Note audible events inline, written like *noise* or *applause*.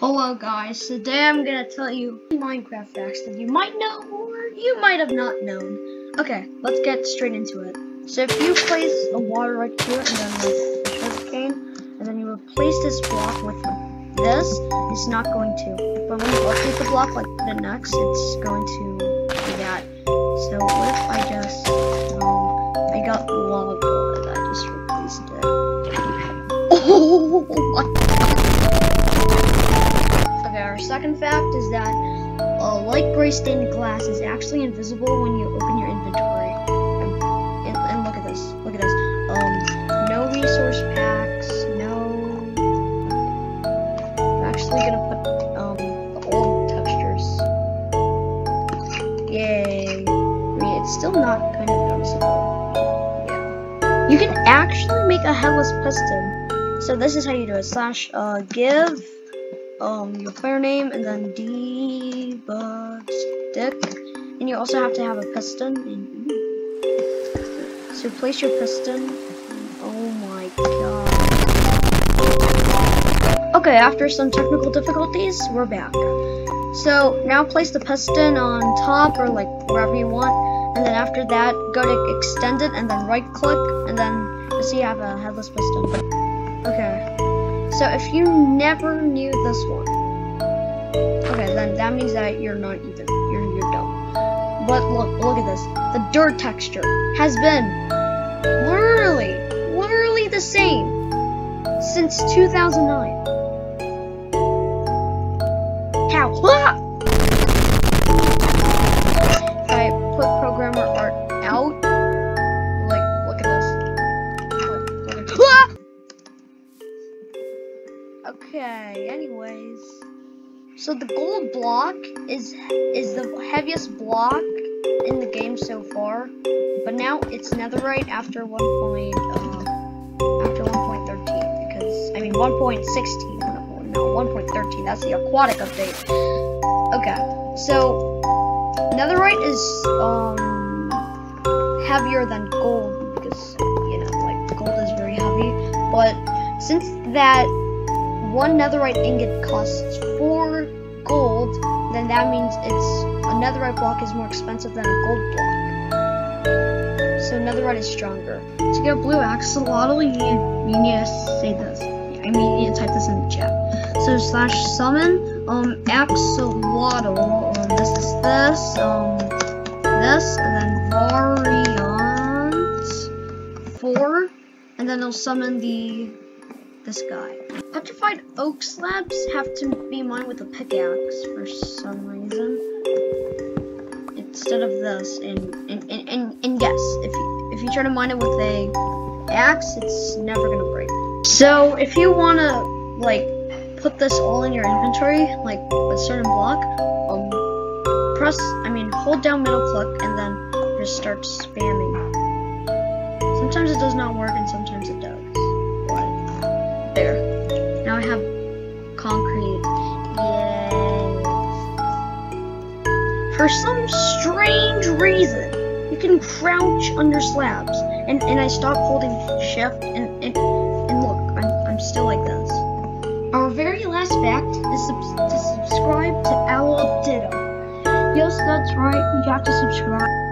Hello guys, today I'm gonna tell you Minecraft facts that you might know or you might have not known. Okay, let's get straight into it. So if you place a water right here and then like a cane, and then you replace this block with this, it's not going to. But when you update the block like the next, it's going to do that. So what if I just, um, I got lava and I just replaced it. *laughs* Oh our second fact is that uh, light gray stained glass is actually invisible when you open your inventory. And, and look at this. Look at this. Um, no resource packs. No. I'm actually gonna put um the old textures. Yay! I mean, it's still not kind of noticeable. Yeah. You can actually make a headless piston. So this is how you do it. Slash uh give um, your player name and then debug stick. And you also have to have a piston. So place your piston. Oh my god. Okay, after some technical difficulties, we're back. So now place the piston on top or like wherever you want. And then after that, go to extend it and then right click and then you see you have a headless piston. Okay. So if you never knew this one, okay, then that means that you're not even you're you're dumb. But look, look at this. The dirt texture has been literally, literally the same since 2009. How? *laughs* Okay, anyways. So the gold block is is the heaviest block in the game so far, but now it's netherite after 1. Point, uh, after 1.13 because I mean 1.16 no 1.13 that's the aquatic update. Okay, so netherite is um heavier than gold because you know like gold is very heavy, but since that one netherite ingot costs four gold, then that means it's a netherite block is more expensive than a gold block. So netherite is stronger. To get a blue axolotl, you need, you need to say this. I mean, you need to type this in the chat. So slash summon um axolotl. Um, this is this um this and then variant four, and then it'll summon the this guy. Petrified oak slabs have to be mined with a pickaxe for some reason. Instead of this, and and, and, and, and yes, if you if you try to mine it with a axe, it's never gonna break. So if you wanna like put this all in your inventory, like a certain block, um press I mean hold down middle click and then just start spamming. Sometimes it does not work and sometimes it does. Concrete. Yay. For some strange reason, you can crouch under slabs. And, and I stopped holding shift and, and, and look, I'm, I'm still like this. Our very last fact is sub to subscribe to Owl Ditto. Yes, that's right, you have to subscribe.